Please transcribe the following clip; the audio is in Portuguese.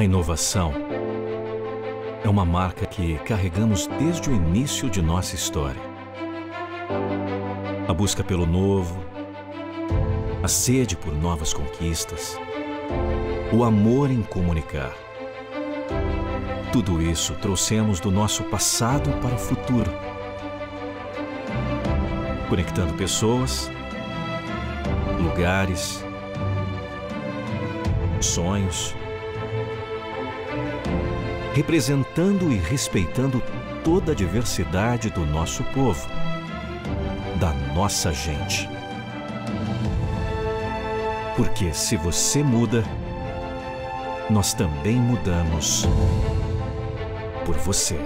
A inovação é uma marca que carregamos desde o início de nossa história. A busca pelo novo, a sede por novas conquistas, o amor em comunicar. Tudo isso trouxemos do nosso passado para o futuro, conectando pessoas, lugares, sonhos, representando e respeitando toda a diversidade do nosso povo, da nossa gente. Porque se você muda, nós também mudamos por você.